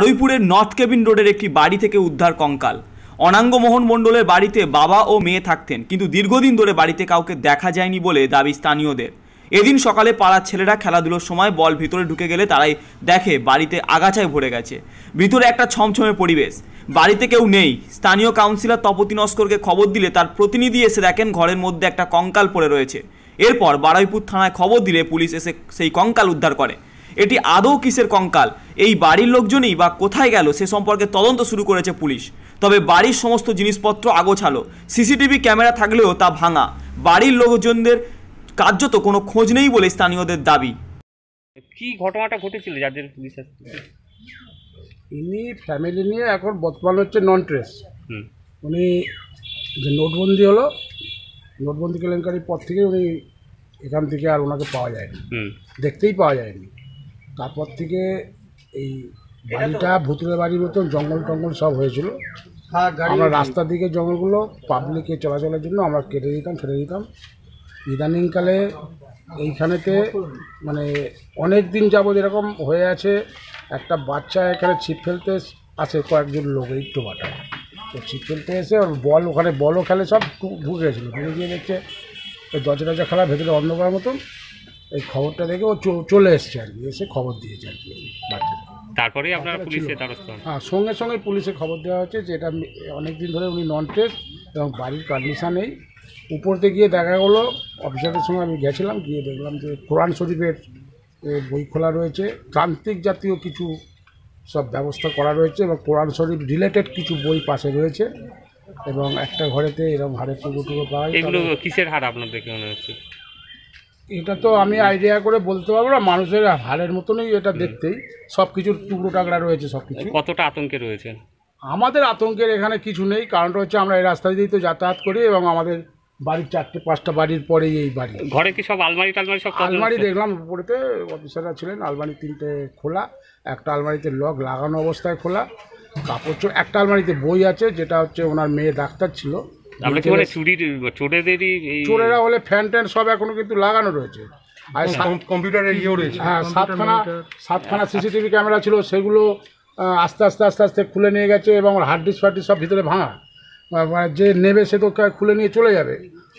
বারুইপুরের north cabin রোডের একটি বাড়ি থেকে উদ্ধার কঙ্কাল। অনাঙ্গ মোহন মণ্ডলের বাড়িতে বাবা ও মেয়ে থাকতেন, কিন্তু দীর্ঘদিন ধরে বাড়িতে কাউকে দেখা যায়নি বলে দাবি স্থানীয়দের। এদিন সকালে পাড়ার ছেলেরা খেলাধুলোর সময় বল ভিতরে ঢুকে গেলে তারাই দেখে বাড়িতে আগাছায় ভরে গেছে। ভিতরে একটা ছমছমে পরিবেশ। বাড়িতে কেউ নেই। স্থানীয় কাউন্সিলর তপতি নস্করকে খবর দিলে তার প্রতিনিধি এসে দেখেন ঘরের মধ্যে একটা কঙ্কাল পড়ে রয়েছে। এরপর বারুইপুর থানায় খবর দিলে পুলিশ এসে সেই কঙ্কাল উদ্ধার করে। এটি আদৌ কিসের কঙ্কাল? এই বাড়ির লোকজনই বা কোথায় গেল? সে সম্পর্কে তদন্ত শুরু করেছে পুলিশ। তবে বাড়ির সমস্ত জিনিসপত্র আগোছালো। সিসিটিভি ক্যামেরা থাকলেও তা ভাঙা। বাড়ির লোকজনদের কার্যত কোনো খোঁজ নেই বলে স্থানীয়দের দাবি। কি ঘটনাটা ঘটেছিল যাদের পুলিশ ইনি ফ্যামিলি নিয়ে এখন বর্তমান হচ্ছে নন ট্রেস হুম। উনি যে নোটবন্দি হলো নোটবন্দি কেলেঙ্কারির পর থেকে উনি এখান থেকে আর ওনাকে পাওয়া যায়নি। দেখতেই পাওয়া যায়নি। তারপর থেকে এই বাড়িটা ভুতুরে বাড়ির মতন জঙ্গল টঙ্গল সব হয়েছিল। আমরা রাস্তার দিকে জঙ্গলগুলো পাবলিকে চলাচলের জন্য আমরা কেটে দিতাম ফেলে দিতাম। ইদানিংকালে এইখানেতে মানে অনেক দিন যাবৎ এরকম হয়ে আছে একটা বাচ্চা এখানে ছিপ ফেলতে আসে কয়েকজন লোক এই টোবাটায় তো ছিপ ফেলতে এসে ওর বল ওখানে বলও খেলে সব ঢুকে গেছিল ঢুকে গিয়ে দেখছে ওই দরজা টরজা খেলা ভেতরে অন্ধকার মতন। এই খবরটা দেখে ও চলে এসছে আর কি এসে খবর দিয়েছে আর কি বাচ্চা তারপরেই আপনারা পুলিশের দ্বারস্থ হন? হ্যাঁ সঙ্গে সঙ্গে পুলিশে খবর দেওয়া হচ্ছে যে এটা অনেক দিন ধরে উনি নন টেস্ট এবং বাড়ির কন্ডিশন নেই। উপরতে গিয়ে দেখা গেলো অফিসারের সঙ্গে আমি গেছিলাম গিয়ে দেখলাম যে কোরআন শরীফের বই খোলা রয়েছে। তান্ত্রিক জাতীয় কিছু সব ব্যবস্থা করা রয়েছে এবং কোরআন শরীফ রিলেটেড কিছু বই পাশে রয়েছে এবং একটা ঘরেতে এরকম হাড়ের টুকরো টুকরো পাওয়া এগুলো কিসের হার আপনার দেখে মনে হচ্ছে? এটা তো আমি আইডিয়া করে বলতে পারব না মানুষের হাড়ের মতনই এটা দেখতেই। সব কিছুর টুকরো টাকরা রয়েছে সব কিছু কতটা আতঙ্কে রয়েছে আমাদের আতঙ্কের এখানে কিছু নেই কারণটা হচ্ছে আমরা এই রাস্তা দিয়েই তো যাতায়াত করি এবং আমাদের বাড়ির চারটে পাঁচটা বাড়ির পরেই এই বাড়ি। ঘরে কি সব আলমারি টালমারি সব আলমারি দেখলাম উপরেতে অফিসাররা ছিলেন আলমারি তিনটে খোলা একটা আলমারিতে লক লাগানো অবস্থায় খোলা কাপড় একটা আলমারিতে বই আছে যেটা হচ্ছে ওনার মেয়ে ডাক্তার ছিল। আমরা কি মানে চুরির চোরেদেরই চোরেরা হলে ফ্যান ট্যান সব এখনও কিন্তু লাগানো রয়েছে। আর কম্পিউটারের ইয়েও রয়েছে। হ্যাঁ সাতখানা সাতখানা সিসিটিভি ক্যামেরা ছিল সেগুলো আস্তে আস্তে আস্তে আস্তে খুলে নিয়ে গেছে এবং হার্ড ডিস্ক ফার্ড সব ভিতরে ভাঙা। মানে যে নেবে সে তো খুলে নিয়ে চলে যাবে।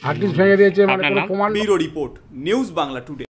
হার্ড ডিস্ক ভেঙে দিয়েছে মানে কোনো প্রমাণ রিপোর্ট নিউজ বাংলা টুডে।